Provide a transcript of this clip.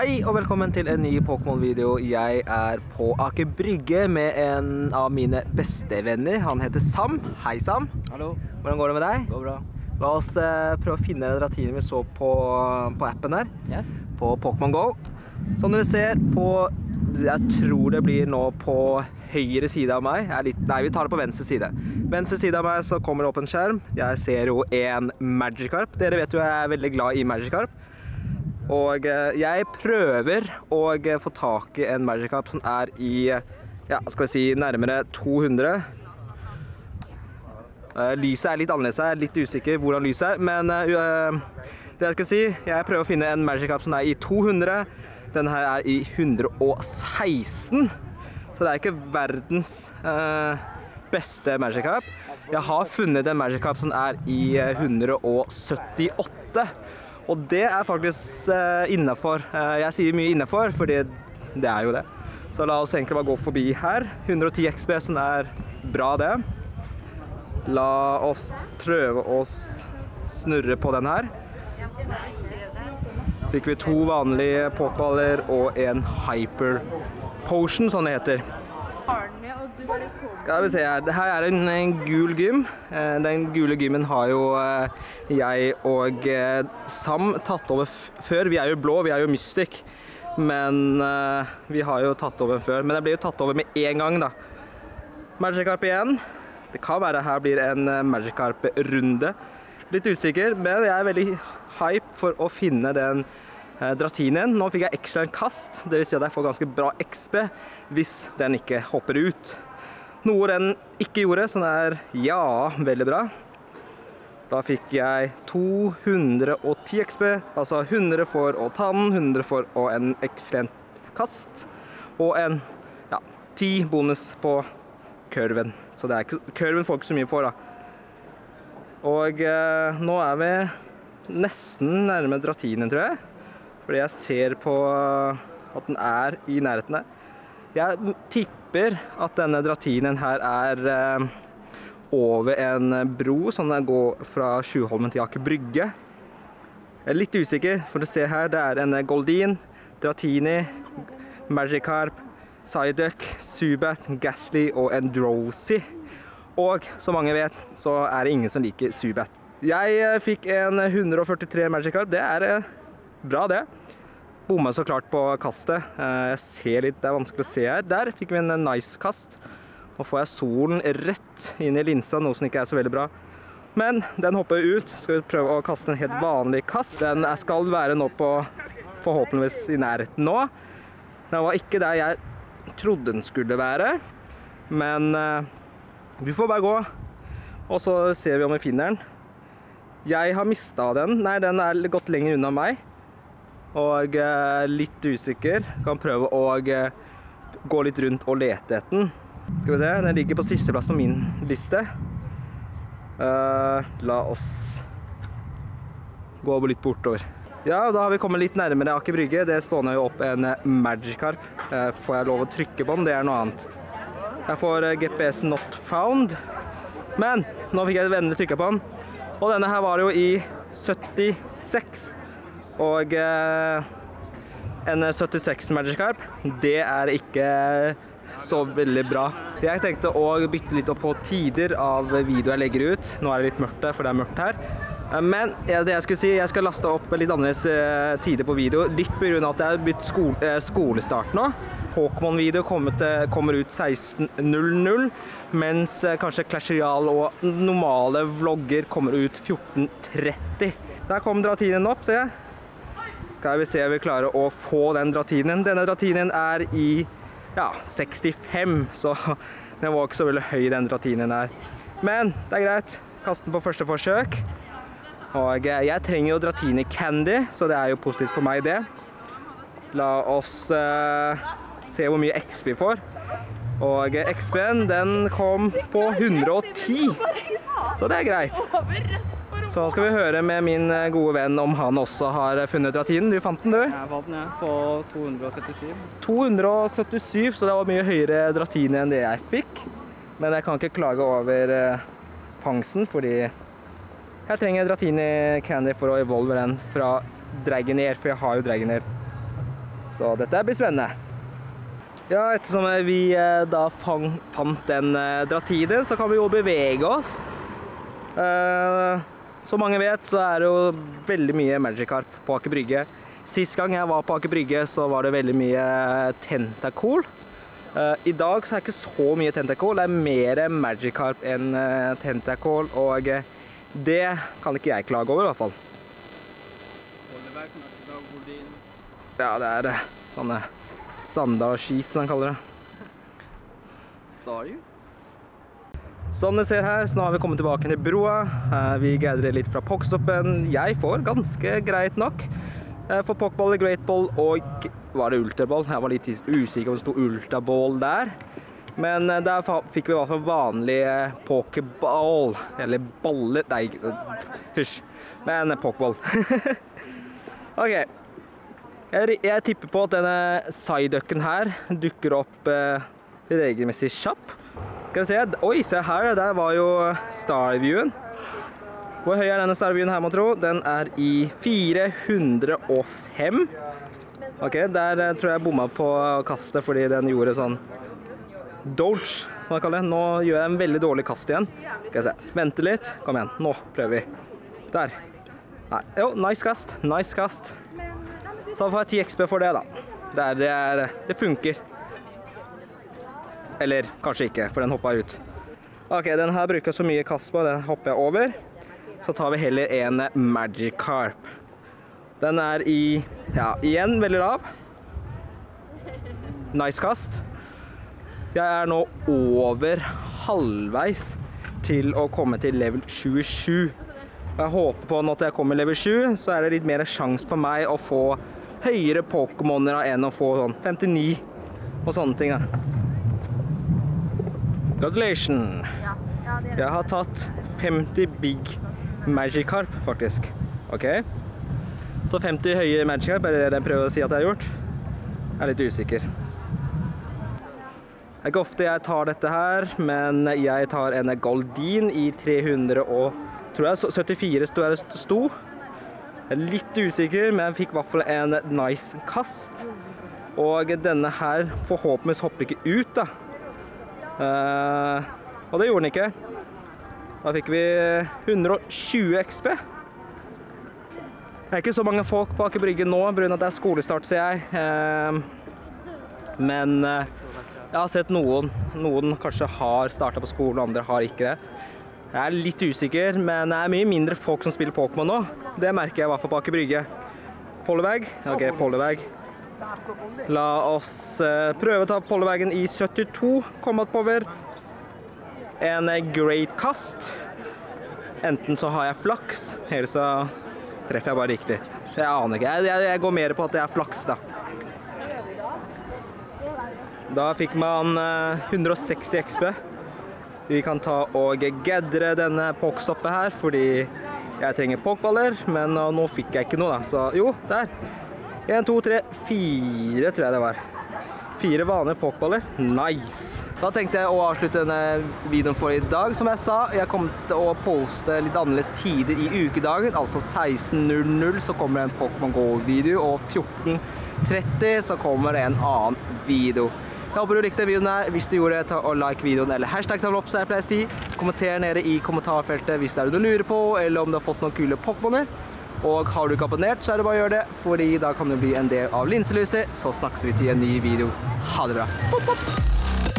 Hei og velkommen til en ny Pokémon-video. Jeg er på Aker Brygge med en av mine bestevenner. Han heter Sam. Hei, Sam. Hallo, Hvordan går det med deg? går bra. La oss eh, prøve å finne den Dratini vi så på, på appen der. Yes. på Pokémon Go. Som dere ser på Jeg tror det blir nå på høyre side av meg. Er litt, nei, vi tar det på venstre side. Venstre side av meg så kommer det opp en skjerm. Jeg ser jo en Magikarp. Dere vet jo jeg er veldig glad i Magikarp. Og eh, jeg prøver å eh, få tak i en Magic Cup som er i ja, skal vi si nærmere 200. Eh, lyset er litt annerledes her, er litt usikker hvordan lyset er, men det jeg skal si, jeg prøver å finne en Magic Cup som er i 200. Denne her er i 116, så det er ikke verdens beste Magic Cup. Jeg har funnet en Magic Cup som er i eh, 178, og det er faktisk uh, innafor. jeg sier mye innafor, fordi det er jo det. Så la oss egentlig bare gå forbi her. 110 XB, som er bra, det. La oss prøve å snurre på den her. Fikk vi to vanlige popballer og en hyper potion, som det heter. Skal vi se her. Her er en, en gul gym. Eh, Den gule gymmen har jo eh, jeg og eh, Sam tatt over før. Vi er jo blå, vi er jo Mystic. Men vi har jo tatt over før. Men det blir jo tatt over med en gang, da. Magikarp igjen. Det kan være her blir en Magic Magikarp-runde. Litt usikker, men jeg er veldig hype for å finne den Dratinien. Nå fikk jeg en kast, det vil si at jeg får ganske bra XP hvis den ikke hopper ut. Noe den ikke gjorde, så den er ja, veldig bra. Da fikk jeg 210 XP, altså 100 for å ta den, 100 for å en excellent kast, og en ja, 10 bonus på kurven. Så det er ikke, kurven får ikke så mye for, da. Og eh, nå er vi nesten nærme Dratinen, tror jeg. Fordi jeg ser på at den er i nærheten der. Jeg tipper at denne Dratinen her er eh, over en bro, sånn den går fra Tjuvholmen til Aker Brygge. Jeg er litt usikker, for du ser her, det er en Goldin, Dratini, Magikarp, Psyduck, Subat, Gasly og en Drowsy. Og som mange vet, så er det ingen som liker Subat. Jeg eh, fikk en 143 Magikarp. Det er eh, bra, det. Bomma så klart på kastet. Eh, Jeg ser litt, det er vanskelig å se her. Der fikk vi en eh, nice kast. Nå får jeg solen rett inn i linsa, noe som ikke er så veldig bra. Men den hopper ut. Skal vi prøve å kaste en helt vanlig kast. Den skal være nå på forhåpentligvis i nærheten nå. Den var ikke der jeg trodde den skulle være. Men eh, vi får bare gå, og så ser vi om vi finner den. Jeg har mista den. Nei, den er gått lenger unna meg. Og eh, litt usikker. Kan prøve å eh, gå litt rundt og lete etter den. Skal vi se, den ligger på sisteplass på min liste. Eh, la oss gå litt bortover. Ja, da har vi kommet litt nærmere Aker Brygge. Det spåner jo opp en Magikarp. Får jeg lov å trykke på den? Det er noe annet. Jeg får GPS not found. Men nå fikk jeg vennlig trykka på den. Og denne her var jo i 76. Og eh, en 76 Magic Carp, det er ikke så veldig bra. Jeg tenkte å bytte litt opp på tider av video jeg legger ut. Nå er det litt mørkt der, for det er mørkt her. Eh, Men det jeg skulle si, jeg skal laste opp litt annerledes eh, tider på video. Litt av at det er blitt skole, eh, skolestart nå. Pokémon-video kommer, ut 16.00, mens kanskje Clash Royale og normale vlogger kommer ut 14.30. Der kom Dratinen opp, ser jeg. Skal vi se om vi klarer å få den Dratinen. Denne Dratinen er i ja, 65, så den var ikke så veldig høy, den Dratinen her. Men det er greit. Kast den på første forsøk. Og eh, jeg trenger jo dratine-candy, så det er jo positivt for meg, det. La oss uh, se hvor mye XP vi får. Og eh, XP-en, den kom på 110, så det er greit. Så skal vi høre med min eh, gode venn om han også har funnet Dratinen. Du fant den, du? Jeg fant den, jeg, på 277. 277, så det var mye høyere dratine enn det jeg fikk. Men jeg kan ikke klage over eh, fangsten, fordi jeg trenger Dratini Candy for å evolve den fra Dragonair, for jeg har jo Dragonair. Så dette blir spennende. Ja, ettersom vi eh, da fang, fant den eh, så kan vi jo bevege oss. Eh, som mange vet, så er det jo veldig mye Magikarp på Aker Brygge. Sist gang jeg var på Aker Brygge, så var det veldig mye Tentacol. Eh, I dag så er det ikke så mye Tentacol, det er mer Magikarp enn eh, Tentacol, og eh, det kan ikke jeg klage over i hvert fall. Ja, det er sånne standard skit, som han kaller det. Starju. Som dere ser her, så nå har vi kommet tilbake til broa. Eh, Vi gadrer litt fra pokstoppen. Jeg får ganske greit nok. for pokkball, pokball, great og var det ultraball? Jeg var litt usikker om det sto ultraball der. Men eh, der fikk vi i hvert fall vanlig pokkball. Eller baller Nei, eh, hysj. Men pokkball. OK. Jeg, tipper på at denne sideducken her dukker opp eh, regelmessig kjapp. Skal vi se. Oi, se her. Der var jo Starviewen. Hvor høy er denne Starviewen her, må tro? Den er i 405. Ok, der eh, tror jeg bomma på kastet fordi den gjorde sånn Doge, hva jeg kaller det. Nå gjør jeg en veldig dårlig kast igjen. Skal vi se. Vente litt. Kom igjen. Nå prøver vi. Der. Nei. Jo, nice kast. Nice kast. Så får jeg 10 XP for det, da. Det, er, det, er, det funker. Eller kanskje ikke, for den hoppa ut. Ok, den her bruker så mye kast på, den hopper jeg over. Så tar vi heller en Magikarp. Den er i, ja, igjen veldig lav. Nice kast. Jeg er nå over halvveis til å komme til level 27. Og jeg håper på at jeg kommer level 7, så er det litt mer sjanse for meg å få høyere Pokémoner enn å få sånn 59 og sånne ting. Da. Congratulations. Jeg har tatt 50 big Magikarp, faktisk. OK? Så 50 høye Magikarp er det det jeg prøver å si at jeg har gjort. Jeg er litt usikker. Det er ikke ofte jeg tar dette her, men jeg tar en Goldin i 300 og tror jeg 74 sto. her sto. Jeg er litt usikker, men jeg fikk i hvert fall en nice kast. Og denne her forhåpentligvis hopper ikke ut, da. Eh, og det gjorde den ikke. Da fikk vi 120 XP. Det er ikke så mange folk på Aker Brygge nå pga. at det er skolestart, ser jeg. Eh, men eh, jeg har sett noen. Noen kanskje har starta på skolen, andre har ikke det. Jeg er litt usikker, men det er mye mindre folk som spiller Pokémon nå. Det merker jeg i hvert fall på Aker Brygge. Pollybag. OK, Pollybag. La oss eh, prøve å ta pollebagen i 72 combat power. En eh, great kast. Enten så har jeg flaks, eller så treffer jeg bare riktig. Jeg aner ikke. Jeg, går mer på at det er flaks, da. Da fikk man eh, 160 XP. Vi kan ta og gedre denne pokstoppet her, fordi jeg trenger pokballer, men nå fikk jeg ikke noe, da. Så jo, der. En, to, tre, fire tror jeg det var. Fire vanlige pokeballer. Nice. Da tenkte jeg å avslutte denne videoen for i dag. Som jeg sa, jeg kommer til å poste litt annerledes tider i ukedagen. Altså 16.00 så kommer det en Pokémon GO-video, og 14.30 så kommer det en annen video. Jeg håper du likte videoen her. Hvis du gjorde det, ta og like videoen eller hashtag tavle opp, så jeg pleier å si. Kommenter nede i kommentarfeltet hvis det er du lurer på, eller om du har fått noen kule Pokémoner. Og har du ikke abonnert, så er det bare å gjøre det, fordi da kan du bli en del av Linselyset. Så snakkes vi til en ny video. Ha det bra. Pop, pop.